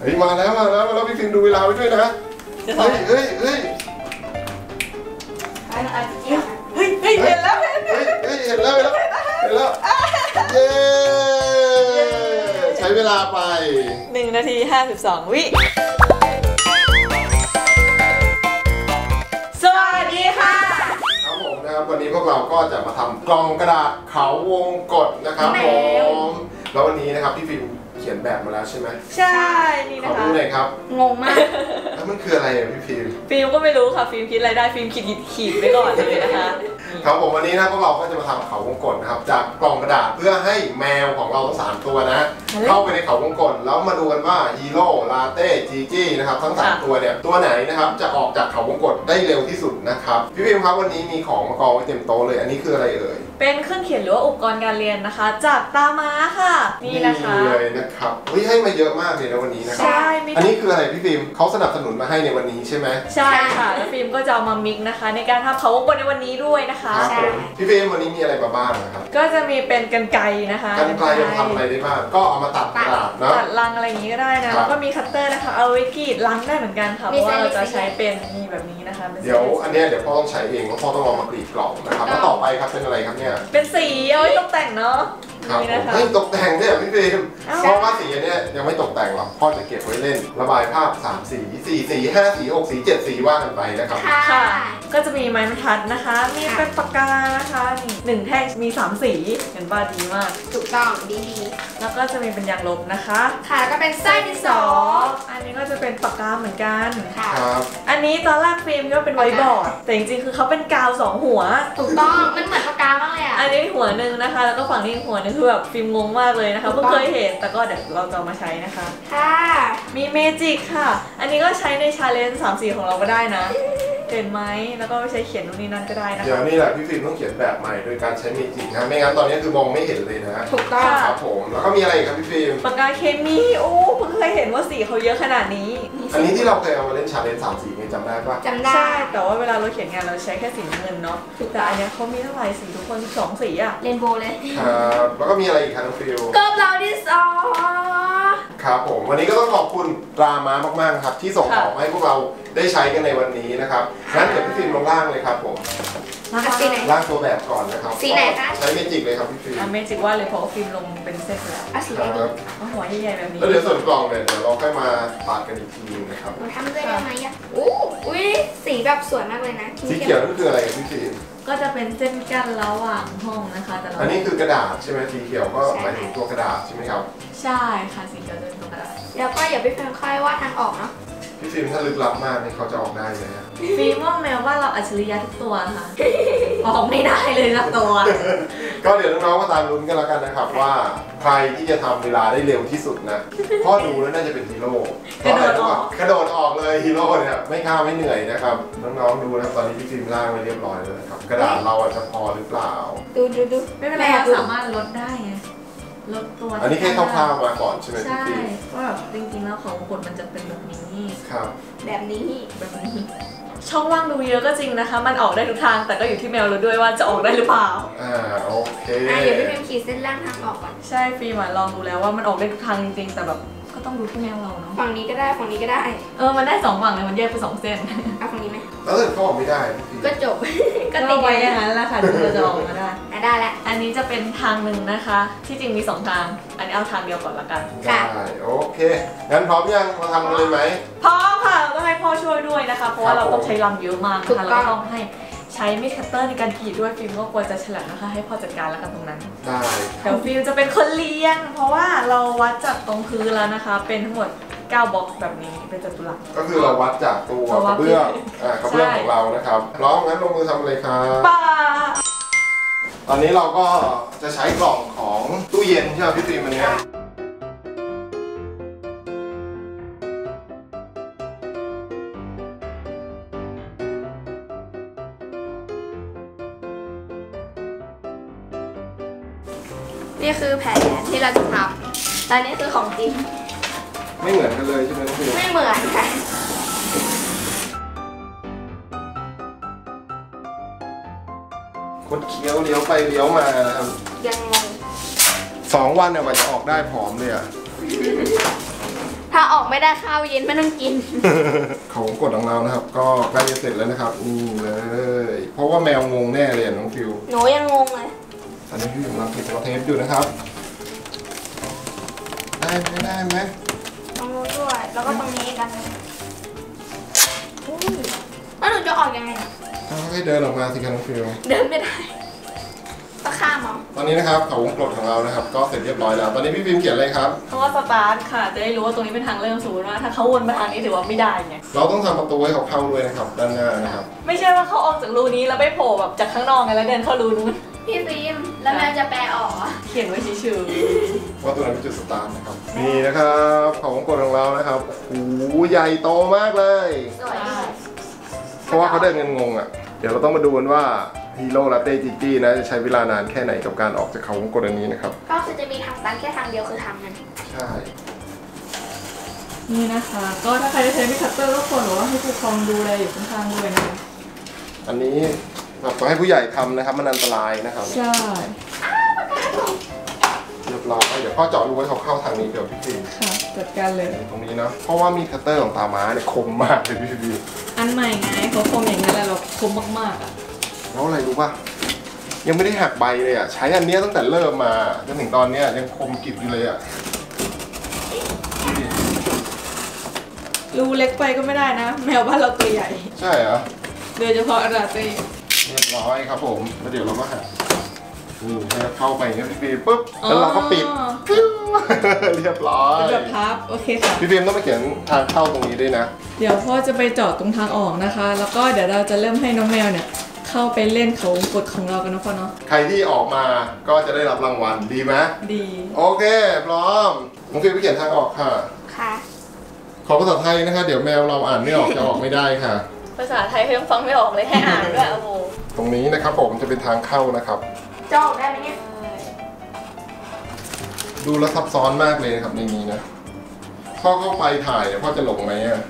เฮ้ยมาแล้วมาแล้วมาแล้วพี่ฟิล์มดูเวลาไว้ด้วยนะจะเฮ้ยเฮ้ยเฮ้ยไปแล้วอันเกี่ยวเฮ้ยเฮ้ยเห็นแล้วเห็นเฮ้ยเฮ้ยเห็นแล้วเห็นแล้วเห็นแล้วเย้ใช้เวลาไปหนึ่งนาทีห้าสิบสองวิสวัสดีค่ะครับผมนะครับวันนี้พวกเราก็จะมาทำกล่องกระดาษเขาวงกดนะครับผมแล้ววันนี้นะครับพี่ฟิล์ม เขียนแบบมาแล้วใช่ไหมใช่นี่ขอนะคะ ดูหน่อยครับงงมาก แล้วมันคืออะไรอะพี่ฟิล์มฟิล์มก็ไม่รู้ค่ะ ฟิล์มคิดอะไรได้ ฟิล์มขีดขีดไว้ก่อนเลยนะคะนี่ครับผมวันนี้นะพวกเราก็จะมาทำเขาวงกตนะครับจากกล่องกระดาษเพื่อให้แมวของเราทั้งสามตัวนะเข้าไปในเขาวงกตแล้วมาดูกันว่าฮีโร่ลาเต้จีจี้นะครับทั้งสามตัวเนี่ยตัวไหนนะครับจะออกจากเขาวงกตได้เร็วที่สุดนะครับพี่ฟิล์มครับวันนี้มีของมากองไว้เต็มโต๊ะเลย อันนี้คืออะไรเอ่ยเป็นเครื่องเขียนหรือว่าอุปกรณ์การเรียนนะคะ จากตราม้าค่ะนี่นะคะเลยนะครับเฮ้ยให้มาเยอะมากเลยนะวันนี้นะครับใช่มีอันนี้คืออะไรพี่ฟิล์มเขาสนับสนุนมาให้ในวันนี้ใช่ไหมใช่ค่ะแล้วฟิล์มก็จะเอามา mix นะคะ ในการทำเขาวงกตในวันนี้ด้วยนะคะครับผมพี่ฟิล์มวันนี้มีอะไรมาบ้างนะครับก็จะมีเป็นกรรไกรนะคะกรรไกรจะทำอะไรได้บ้างก็เอามาตัดกระดาษเนาะตัดลังอะไรอย่างนี้ก็ได้นะครับแล้วก็มีคัตเตอร์นะคะเอาไว้กรีดลังได้เหมือนกันค่ะเพมีราะว่าเราไส้จะเล็กๆใช้เป็นนี่แบบนี้นะคะเป็นเดี๋ยวอันเนี้ยเดี๋ยวพ่อต้องใช้เองเพราะพ่อต้องลองมากรีดกล่องนะครับแล้วต่อไปครับเป็นอะไรครับเนี่ย เป็นสีเอาไว้ตกแต่งเนาะ ครับนี่ผนะมคะเฮ้ยตกแต่งเนี่ยพี่ฟิล์มเอ้าเพราะว่าสีอันเนี้ยยังไม่ตกแต่งหรอกพ่อจะเก็บไว้เล่น ระบายภาพ 3 สี 4 สี 5 สี 6 สี 7 สีว่ากันไปนะครับ ค่ะค่ะก็จะมีไม้บรรทัดนะคะ มีเป็นปากกานะคะนี่หนึ่งแท่งมีสามสีเห็นว่าดีมาก ถูกต้องดีแล้วก็จะมีเป็นยางลบนะคะๆค่ะแล้วก็เป็นไส้ดินสออันนี้ก็จะเป็นปากกาเหมือนกันค่ะครับอันนี้ตอนแรกฟิล์มก็เป็นไวท์บอร์ดแต่จริงๆคือเขาเป็นกาวสองหัว ถูกต้องมันเหมือนปากกามากเลยอะอันนี้หัวหนึ่งนะคะ แล้วก็ฝั่งนี้อีกหัวหนึงคือแบบฟิล์มงงมากเลยนะคะถูเพิ่กงต้องเคยเห็นแต่ก็เดี๋ยวเราจะเอามาใช้นะคะ ค่ะ มีเมจิกค่ะ อันนี้ก็ใช้ใน challenge สามสีของเราก็ได้นะ เห็นไหมแล้วก็ไปใช้เขียนนู่นนี่นั่นก็ได้นะเดี๋ยวคะ นี่แหละพี่ฟิล์มต้องเขียนแบบใหม่โดยการใช้เมจิกนะไม่งั้นตอนนี้คือมองไม่เห็นเลยนะถูกต้องค่ะครับผมแล้วก็มีอะไรอีกครับพี่ฟิล์มปากกาเคมีโอ้เพิ่งเคยเห็นว่าสีเขาเยอะขนาดนี้ อันนี้ที่เราเคยเอามาเล่น challenge สามสีไง จำได้ปะจำได้ ใช่แต่ว่าเวลาเราเขียนงานเราใช้แค่สีน้ำเงินเนาะแต่อันเนี้ยเขามีเท่าไหร่สีทุกคนสองสีอะ rainbow เลย ครับแล้วก็มีอะไรอีกครับน้องฟิลกบเราดินสอครับผมวันนี้ก็ต้องขอบคุณตราม้ามากๆครับที่ส่งของมาให้พวกเราได้ใช้กันในวันนี้นะครับงั้นเดี๋ยวพี่ฟิล์มลงร่างเลยครับผม นะคะสีไหน ร่างตัวแบบก่อนนะครับสีไหนคะ ใช้เมจิกเลยครับพี่ฟิล์มอะเมจิกว่าเลยเพราะว่าฟิล์มลงเป็นเส้นแล้วเอาสีคไหนรัดีบเอาหัวใหญ่ๆแบบนี้แล้วเดี๋ยวส่วนกล่องเนี่ยเดี๋ยวเราค่อยมาตัดกันอีกทีนึงนะครับ หนูทำด้วยได้ไหมอะอู้อุ้ยสีแบบสวยมากเลยนะสีเขียวนั่นคืออะไรครับพี่ฟิล์มก็จะเป็นเส้นกั้นระหว่างห้องนะคะ แต่เราอันนี้คือกระดาษใช่ไหมสีเขียวก็หมายถึงตัวกระดาษใช่ไหมครับ ใช่ค่ะสีเขียวจะเป็นตรงกระดาษแล้วก็อย่าไปเพิ่มค่อยวาดทางออกเนาะ พี่ฟิล์มถ้าลึกลับมากนี่เขาจะออกได้เลยนะฟิล์มว่าแมวว่าเราอัจฉริยะทุกตัวค่ะ ออกไม่ได้เลยสักตัว ก็เดี๋ยวน้องๆก็ตามลุ้นกันแล้วกันนะครับว่าใครที่จะทำเวลาได้เร็วที่สุดนะพ่อดูแล้วน่าจะเป็นฮีโร่กระโดดออกกระโดดออกเลยฮีโร่เนี่ยไม่กล้าไม่เหนื่อยนะครับน้องๆดูนะครับตอนนี้พี่ฟิล์มร่างไว้เรียบร้อยแล้วนะครับกระดาษเราอาจจะพอหรือเปล่า ดูดูดูไม่เป็นไรแม่เราดูสามารถลดได้ไง ลดตัวอันนี้แค่คร่าวๆมาก่อนใช่ไหมพี่ใช่ฟิล์มว่าแบบจริงๆแล้ววงกตมันจะเป็นแบบนี้ครับ แบบนี้แบบนี้ ช่องว่างดูเยอะก็จริงนะคะ มันออกได้ทุกทางแต่ก็อยู่ที่แมวเราด้วยว่าจะออกได้หรือเปล่าอ่าโอเคอะเดี๋ยวพี่พิมพ์ขีดเส้นล่างทางออกก่อนใช่ฟิล์มอะลองดูแล้วว่ามันออกได้ทุกทางจริงๆแต่แบบ ก็ต้องดูที่แมวเราเนาะ ฝั่งนี้ก็ได้ ฝั่งนี้ก็ได้ เออ มันได้สองฝั่งเลย มันแยกเป็นสองเส้น เอาฝั่งนี้ไหม แล้วถ้าเขาออกไม่ได้พี่ฟิล์มก็จบ ก็ก็ติติดดไว้อย่างนั้นแหละค่ะถึงเราจะออกมาได้ อะได้แล้วอันนี้จะเป็นทางหนึ่งนะคะ ที่จริงมีสองทาง อันนี้เอาทางเดียวก่อนละกัน ได้ โอเค งั้นพร้อมยังมาทำกันเลยไหม พร้อมค่ะก็ให้พ่อช่วยด้วยนะคะ เพราะว่าครับเราต้องผมใช้ลังเยอะมากถูนะกคะต้องเราต้องให้ใช้มีดคัตเตอร์ในการกรีดด้วยฟิล์มก็กลัวจะฉลับนะคะ ให้พ่อจัดการแล้วกันตรงนั้น ได้ เดี๋ยวฟิล์มจะเป็นคนเลี้ยง เพราะว่าเราวัดจากตรงพื้นแล้วนะคะ เป็นทั้งหมด9บล็อกแบบนี้เป็นจัตุรัส ก็คือเราวัดจากตัวเรากวัดระเบื้องที่อ่ากระเบื้องใช่ของเรานะครับพร้อมงั้นลงมือทำเลยครับป้าตอนนี้เราก็จะใช้กล่องของตู้เย็นใช่ไหมพี่ฟิล์มอันเนี้ย นี่คือแผนที่เราจะทำและนี่คือของจริง ไม่เหมือนกันเลยใช่ไหมน้องฟิล์มไม่เหมือนค่ะคดเคี้ยวเลี้ยวไปเลี้ยวมานะครับยังงงสองวันเนี่ยกว่าจะออกได้ผอมเลยอะทถ้าออกไม่ได้ข้าวเย็นไม่ต้องกินเขาวงกดของเรานะครับ ก็ใกล้จะเสร็จแล้วนะครับนี่เลย เพราะว่าแมวงงแน่เลยอะน้องฟิว หนูยังงงเลย ตอนนี้พี่กำลังติดสกอตเทปอยู่นะครับ ได้ไหมได้ไหมตรงนู้นด้วย แล้วก็ตรงนี้กันอุ้ยแล้วหนูจะออกยังไงอะเอาให้เดินออกมาสิครับน้องฟิวเดินไม่ได้ก็ข้ามเอาตอนนี้นะครับเขาวงกตของเรานะครับ ก็เสร็จเรียบร้อยแล้ว ตอนนี้พี่ฟิล์มเขียนอะไรครับ เพราะว่าสตาร์ทค่ะ จะได้รู้ว่าตรงนี้เป็นทางเริ่มสมมติว่าถ้าเขาวนมาทางนี้ถือว่าไม่ได้ไง เราต้องทำประตูให้เขาเข้าด้วยนะครับ ด้านหน้านะครับ ไม่ใช่ว่าเขาออกจากรูนี้แล้วไปโผล่แบบจากข้างนอกไงแล้วเดินเข้ารูนู้น พี่ฟิล์มแล้วแมวจะแปลออกเหรอเขียนไว้เฉยว่าตัวนั้นเป็นจุดสตาร์ทนะครับ นี่นะครับเขาวงกดของเรานะครับโอ้โหใหญ่โตมากเลย สวยดีเพราะว่าเขาเดินกันงงอะ เดี๋ยวเราต้องมาดูกันว่าฮีโร่ลาเต้จิจี้นะจะใช้เวลานานแค่ไหนกับการออกจากเขาวงกดอันนี้นะครับ ก็คือจะมีทางตันแค่ทางเดียวคือทางนั้นใช่ๆนี่นะคะ ก็ถ้าใครจะใช้มิคัตเตอร์ก็ควรบอกว่าให้ผู้ปกครองดูแลอยู่ข้างๆด้วยนะคะ อันนี้ แบบต้องให้ผู้ใหญ่ทำนะครับ มันอันตรายนะครับ ใช่เรียบร้อยเดี๋ยวพ่อเจาะรูให้เขาเข้าทางนี้เดี๋ยวพี่ฟิล์มค่ะจัดการเลย ตรงนี้เนาะเพราะว่ามีคัตเตอร์ของตาม้าเนี่ยคมมากเลยพี่ฟิล์มอันใหม่ไงเขาคมอย่างนั้นแหละเราคมมากๆอะแล้วอะไรรู้ป่ะยังไม่ได้หักใบเลยอะใช้อันเนี้ยตั้งแต่เริ่มมาจนถึงตอนเนี้ยยังคมกริบอยู่เลยอะดูดิรูเล็กไปก็ไม่ได้นะ แมวบ้านเราตัวใหญ่ ใช่เหรอโดยเฉพาะอาราเต้เรียบร้อยครับผมแล้วเดี๋ยวเราก็หักนี่ให้เข้าไปเนี่ยพี่ฟิล์มปุ๊บแล้วเราก็ปิดอ๋อปิ้วเรียบร้อยเป็นแบบพับโอเคค่ะ พี่ฟิล์มต้องไปเขียนทางเข้าตรงนี้ด้วยนะ เดี๋ยวพ่อจะไปเจาะตรงทางออกนะคะ แล้วก็เดี๋ยวเราจะเริ่มให้น้องแมวเนี่ย เข้าไปเล่นเขาวงกดของเรากันนะพ่อเนาะใครที่ออกมาก็จะได้รับรางวัลดีไหมดีโอเค พร้อมน้องฟิล์มไปเขียนทางออกค่ะ ค่ะ ขอภาษาไทยนะคะ เดี๋ยวแมวเราอ่านไม่ออกจะออกไม่ได้ค่ะ ภาษาไทยเขายังฟังไม่ออกเลยให้อ่านด้วยโอ้โหตรงนี้นะครับผมจะเป็นทางเข้านะครับจะออกได้ไหมเนี่ยดูแล้วซับซ้อนมากเลยนะครับในนี้นะพ่อเข้าไปถ่ายเนี่ยพ่อจะหลงไหมอะ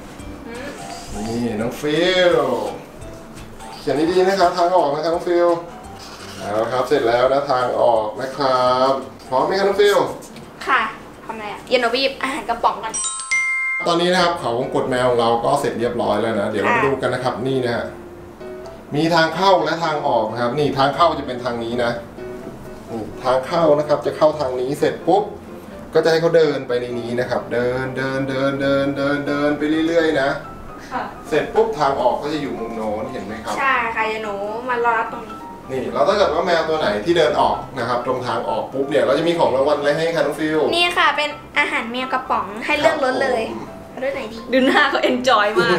อืมนี่น้องฟิวส์เขียนดีๆนะครับทางออกนะครับน้องฟิวส์เอาละครับเสร็จแล้วนะทางออกนะครับ พร้อมไหมครับน้องฟิวส์ค่ะทำไงอะเย็นเอาบีบอาหารกระป๋องกัน ตอนนี้นะครับเขาวงกดแมวของเราก็เสร็จเรียบร้อยแล้วนะ เดี๋ยวเรามาดูกันนะครับนี่นะฮะมีทางเข้าและทางออกนะครับ นี่ทางเข้าจะเป็นทางนี้นะนี่ทางเข้านะครับจะเข้าทางนี้เสร็จปุ๊บก็จะให้เขาเดินไปในนี้นะครับ เดินเดินเดินเดินเดินเดินไปเรื่อยๆนะ ค่ะ เสร็จปุ๊บทางออกก็จะอยู่มุมโน้นเห็นไหมครับ ใช่ค่ะเดี๋ยวหนูมารอรับตรงนี้ นี่แล้วถ้าเกิดว่าแมวตัวไหนที่เดินออกนะครับตรงทางออกปุ๊บเนี่ยเราจะมีของรางวัลอะไรให้ค่ะน้องฟิลนี่ค่ะ เป็นอาหารแมวกระป๋องให้เลือกรสเลยครับผมเอาด้วยไหนดี ดูหน้าเขา enjoy มาก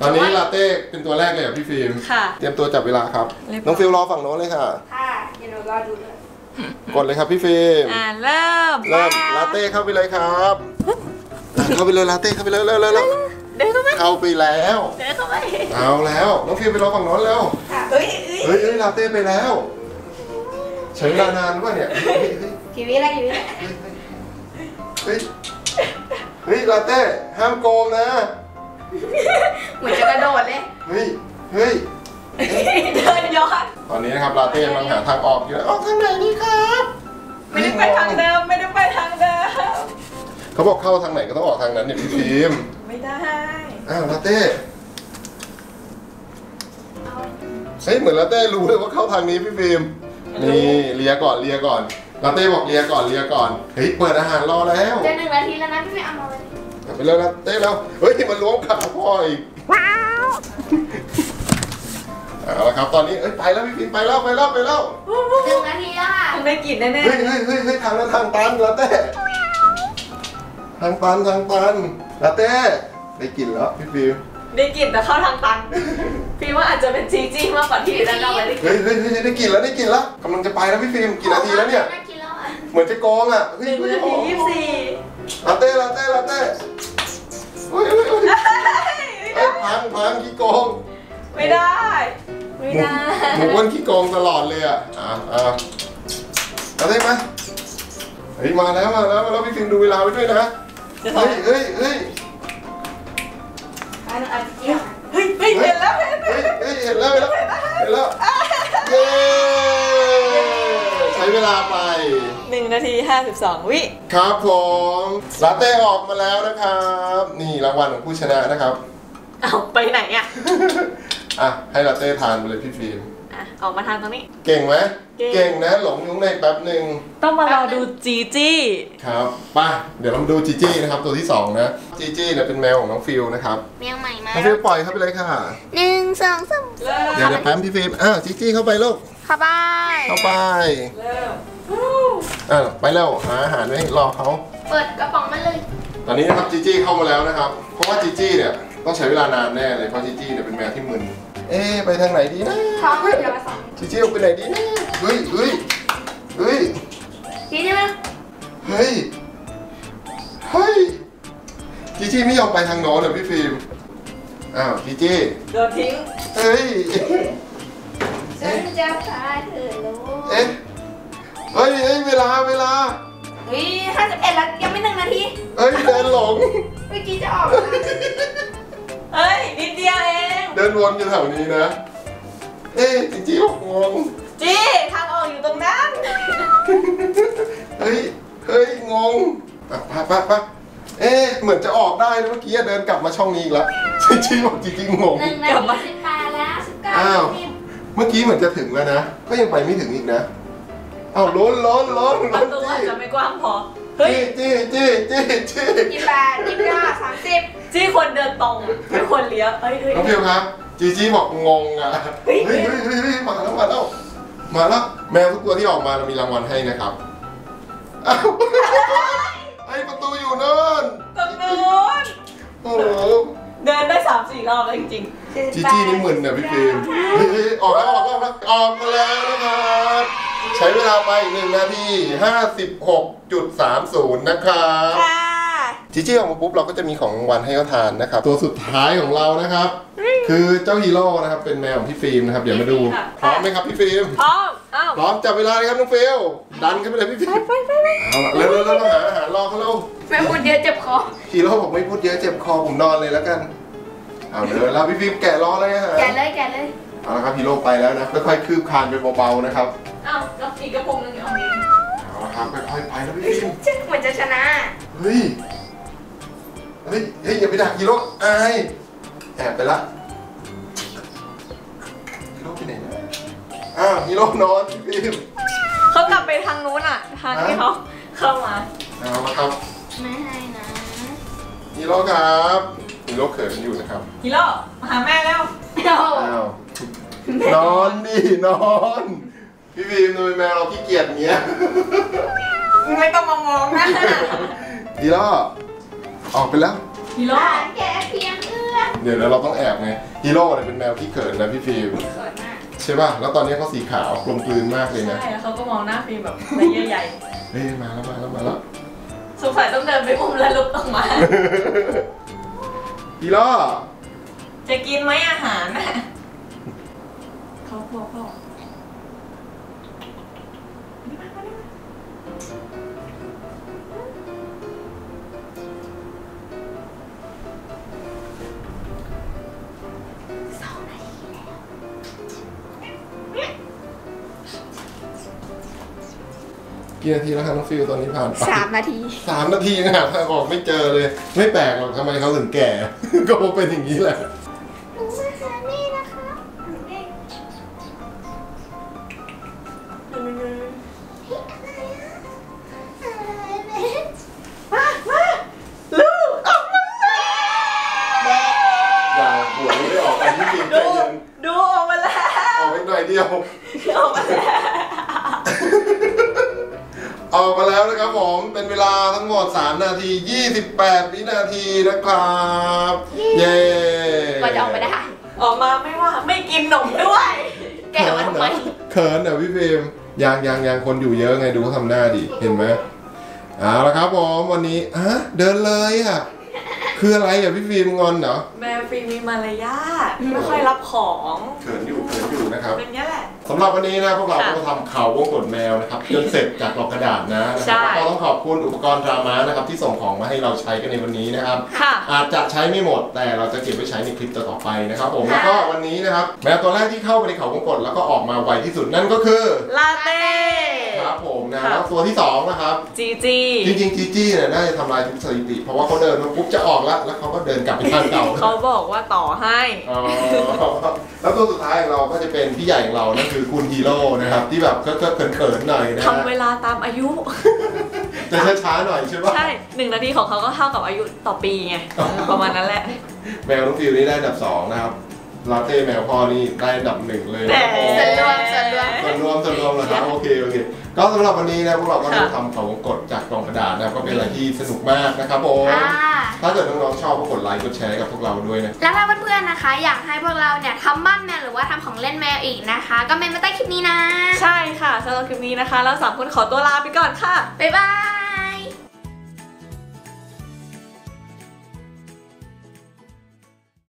ตอนนี้ลาเต้เป็นตัวแรกเลยเหรอพี่ฟิล์มค่ะ เตรียมตัวจับเวลาครับ เรียบร้อย น้องฟิวส์รอฝั่งโน้นเลยค่ะ ค่ะเดี๋ยวหนูรอดูเลยกดเลยครับพี่ฟิล์มอ่าเริ่มเริ่มลาเต้เข้าไปเลยครับอะเข้าไปเลยลาเต้เข้าไปเลยเร็วเร็วเร็ว เดินเข้าไปเข้าไปแล้ว เดินเข้าไปเอาแล้วน้องฟิวส์ไปรอฝั่งโน้นแล้วค่ะเฮ้ยเฮ้ยเฮ้ยเฮ้ยลาเต้ไปแล้วใช้เวลานานป่ะเนี่ยเฮ้ยเฮ้ยกี่วิแล้วกี่วิแล้วเฮ้ยเฮ้ยลาเต้ห้ามโกงนะเหมือนจะกระโดดเลยเฮ้ยเฮ้ยเดินย้อนตอนนี้นะครับลาเต้กำลังหาทางออกอยู่นะออกทางไหนดีครับ ไม่ได้ไปทางเดิมไม่ได้ไปทางเดิมเขาบอกเข้าทางไหนก็ต้องออกทางนั้นเนี่ยพี่ฟิล์มไม่ได้ อ้าวลาเต้เฮ้ยเหมือนลาเต้รู้เลยว่าเข้าทางนี้พี่ฟิล์มนี่เลียก่อนเลียก่อนลาเต้บอกเลียก่อนเลียก่อนเฮ้ยเปิดอาหารรอแล้วจะหนึ่งนาทีแล้วนะพี่ไม่เอามาเลยไปแล้วลาเต้แล้วเฮ้ยมันล้วงขาพ่ออีกเอาละครับตอนนี้เอ้ยไปแล้วพี่ฟิล์มไปแล้วไปแล้วไปแล้วหนึ่งนาทีแล้วค่ะต้องได้กลิ่นแน่เฮ้ยเฮ้ยเฮ้ยเฮ้ยทางนั้นทางตันลาเต้ทางตันทางตันลาเต้ ได้กลินแล้วพี่ฟิล์มๆได้กลิ่นแต่เข้าทางตันพี่ว่าอาจจะเป็นจีจี้มากกว่าที่นั่นเอาไว้ได้กลิ่นเฮ้ยเฮ้ยเฮ้ยได้กลินแล้วได้กลินแล้วกำลังจะไปแล้วพี่ฟิล์มกี่นาทีแล้วเนี่ยนาทีแล้วอะเหมือนจะโกงอะหนึ่งนาทียี่สิบสี่ลาเต้ลาเต้ลาเต้เฮ้ยเฮ้ยเฮ้ยเฮ้ยพังพังขี้โกงไม่ได้ ไม่ได้หมูอ้วนขี้โกงตลอดเลยอะอ่าอ่าลาเต้มาเฮ้ยมาแล้วมาแล้วมาแล้วพี่ฟิล์มดูเวลาไว้ด้วยนะเฮ้ยเฮ้ยเฮ้ยอันอัน เฮ้ยเฮ้ยเห็นแล้วเห็นแล้วเฮ้ยเห็นแล้วเห็นแล้วเห็นแล้วเย้ใช้เวลาไปหนึ่งนาทีห้าสิบสองวิ ครับผมลาเต้ออกมาแล้วนะครับ นี่รางวัลของผู้ชนะนะครับ เอาไปไหนอะ อะ ให้ลาเต้ทานไปเลยพี่ฟิล์ม อะออกมาทางตรงนี้ เก่งไหมเก่ง เก่งนะหลงอยู่ข้างในแป๊บหนึ่งต้องมารอดูจีจี้ครับไป่ะเดี๋ยวเรามาดูจีจี้นะครับตัวที่สองนะจีจี้เนี่ยเป็นแมวของน้องฟิวส์นะครับเมียงใหม่มาน้องฟิวส์ปล่อยเข้าไปเลยค่ะหนึ่งสองสามเริ่มเดี๋ยวเดี๋ยวแป๊บพี่ฟิล์มอ้าวจีจี้เข้าไปลูกเข้าไปเข้าไปเริ่มอ่าไปแล้วหาอาหารไว้ให้รอเขาเปิดกระป๋องมาเลยตอนนี้นะครับจีจี้เข้ามาแล้วนะครับเพราะว่าจีจี้เนี่ยต้องใช้เวลานานแน่เลยเพราะจีจี้เนี่ยเป็นแมวที่มึน เอ๊ะไปทางไหนดีนะท้องเดี๋ยวมาสองจีจี้ออกไปไหนดีนะเฮ้ยเฮ้ยเฮ้ยทีใช่ไหมเฮ้ยเฮ้ยจีจี้ไม่ยอมไปทางโน้นเลยพี่ฟิล์มอ้าวจีจี้โดนทิ้งเฮ้ยฉันจะพาเธอรู้เอ๊ะเฮ้ยเฮ้ยเวลาเวลาเฮ้ยห้าสิบเอ็ดแล้วยังไม่หนึ่งนาทีเฮ้ยเดินหลงเมื่อกี้จะออกแล้วนะ เฮ้ย นิดเดียวเอง เดินวนอยู่แถวนี้นะ เอ๊ะจีจี้บอกงงจี้ทางออกอยู่ตรงนั้น เฮ้ย เฮ้ย งงอะไปไปไปเอ๊ะเหมือนจะออกได้นะเมื่อกี้เดินกลับมาช่องนี้อีกแล้วจริงๆบอกจริงๆงง หนึ่งนาทีสิบแปดแล้วสิบเก้าอ้าว สิบเมื่อกี้เหมือนจะถึงแล้วนะ ก็ยังไปไม่ถึงอีกนะอ้าวล้นล้นล้นปล้ระนตูอาจจี้จะไม่กว้างพอ เฮ้ย จี้จี้จี้จี้ยี่สิบแปดยี่สิบเก้าสามสิบจี้คนเดินตรงไม่ควรเลี้ยวเฮ้ยเฮ้ยน้องพิวครับ จีจี้บอกงงอะ เฮ้เฮ้ยยเฮ้ยเฮ้ยเฮ้ยมาแล้วมาแล้วมาแล้วแมวทุกตัวที่ออกมาเรามีรางวัลให้นะครับอ้าวไอ้ประตูอยู่โนั่นตรงนู้นโอ้โหเดินได้สามสี่รอบแล้วจริงจีจี้นี่มึนนะพี่ฟิล์มเฮ้ยเฮ้ยออกแล้วออกแล้วออกแล้วออกมาแล้วนะครับ ใช้เวลาไปอีกหนึ่งนาที56.30นะครับๆค่ะ จีจี้ออกมาปุ๊บเราก็จะมีของรางวัลให้เขาทานนะครับ ตัวสุดท้ายของเรานะครับ คือเจ้าฮีโร่นะครับ เป็นแมวของพี่ฟิล์มนะครับ เดี๋ยวมาดูพร้อมไหมครับพี่ฟิล์ม พร้อมอ้าวพร้อมจับเวลาเลยครับน้องฟิวส์ดันขึ้นไปเลยพี่ฟิล์มเอาละเร็วเร็วเร็วหาอาหารรอเขาเร็วแม่พูดเยอะเจ็บคอฮีโร่บอกไม่พูดเยอะเจ็บคอผมนอนเลยแล้วกัน เอาเร็วแล้วพี่ฟิล์มแกะรอเลยอาหารแกะเลยแกะเลย เอาละครับฮีโร่ไปแล้วนะค่อยๆคืบคลานไปเบาๆนะครับ อ้าวแล้วอีกกระปุกหนึงเอาเองเอาละครับค่อยๆไปแล้วพี่ฟิล์มเหมือนจะชนะ เฮ้ย เฮ้ย เฮ้ยอย่าไปดักฮีโร่อายแอบไปละฮีโร่ไปไหนนะอ้าวฮีโร่นอนพี่ฟิล์มเขากลับไปทางนู้นอะ ทางที่เขาเข้ามาเอาละครับไม่ให้นะฮีโร่ครับฮีโร่เขินอยู่นะครับ ฮีโร่มาหาแม่แล้วโอ้อ้าวนอนดินอน พี่ฟิล์มทำไมแมวเราขี้เกียจอย่างเงี้ยไม่ต้องมามองนะฮีโร่ออกไปแล้ว ฮีโร่หลานแกเพียงเอื้อเดี๋ยวเราต้องแอบไงฮีโร่เนี่ยเป็นแมวที่เขินนะพี่ฟิล์มเขินมากใช่ป่ะ แล้วตอนนี้เขาสีขาวกลมกลืนมากเลยนะ ใช่แล้วเขาก็มองหน้าฟิล์มแบบระยะใหญ่เฮ้ยมาแล้วมาแล้วมาแล้ว สงสัยต้องเดินไปอุ้มแล้วลุกออกมาฮีโร่จะกินไหมอาหารน่ะ กี่นาทีแล้วครับน้องฟิลตอนนี้ผ่านไปสามนาทีสามนาทียังหาทางออกไม่เจอเลย ไม่แปลกหรอกทำไมเขาถึงแก่ ก็คงเป็นอย่างนี้แหละ ไม่ว่าไม่กินนมด้วย แกะมาทำไมเขินเหรอพี่ฟิล์มยังยังยังคนอยู่เยอะไงดูเขาทำหน้าดิเห็นไหมเอาละครับผมวันนี้อะเดินเลยอะ คืออะไรอะพี่ฟิล์มงอนเหรอแม่ฟิล์มมีมารยาทไม่ค่อยรับของเขินอยู่เขินอยู่นะครับเป็นเงี้ยแหละ สำหรับวันนี้นะพวกเราค่ะก็ทำเขาวงกดแมวนะครับจนเสร็จจากกล่องกระดาษนะนะคใช่ รับแล้วก็ต้องขอบคุณอุปกรณ์ดรามานะครับที่ส่งของมาให้เราใช้กันในวันนี้นะครับ ค่ะ อาจจะใช้ไม่หมดแต่เราจะเก็บไว้ใช้ในคลิปต่อๆไปนะครับผมค่ะแล้วก็วันนี้นะครับแมวตัวแรกที่เข้าไปในเขาวงกดแล้วก็ออกมาไวที่สุดนั่นก็คือ ลาเต้ ครับครับผมนะค่ะแล้วตัวที่สองนะครับ จีจีจริงๆจีจี้เนี่ยน่าจะทำลายทุกสถิติ เพราะว่าเขาเดินมาปุ๊บจะออกแล้ว แล้วเขาก็เดินกลับไปทางเก่าเขาบอกว่าต่อให้อ๋อแล้วตัวสุดท้ายของเราก็จะเป็นพี่ใหญ่ของเรานั่นคือคุณฮีโร่นะครับ ที่แบบก็ก็เขินๆหน่อยนะทำฮะเวลาตามอายุจะช้าๆหน่อยใช่ปะใช่หนึ่งนาทีของเขาก็เท่ากับอายุต่อปีไงเออประมาณนั้นแหละ แมวน้องฟิวส์นี่ได้อันดับสองนะครับ ลาเต้แมวพ่อนี่ได้อันดับหนึ่งเลยแหมส่วนรวมส่วนรวม ส่วนรวมส่วนรวมเหรอครับโอเคโอเคก็สำหรับวันนี้นะพวกเราก็ได้ค่ะทำเขาวงกดจากกล่องกระดาษนะครับก็เป็นอะไรที่สนุกมากนะครับผมอ่า ถ้าเกิดน้องๆชอบก็กดไลค์กดแชร์ให้กับพวกเราด้วยนะแล้วถ้าเพื่อนๆนะคะ อยากให้พวกเราเนี่ยทำบ้านแมวหรือว่าทำของเล่นแมวอีกนะคะ ก็เมนมาใต้คลิปนี้นะ ใช่ค่ะสำหรับคลิปนี้นะคะ เราสามคนขอตัวลาไปก่อนค่ะ บ๊ายบาย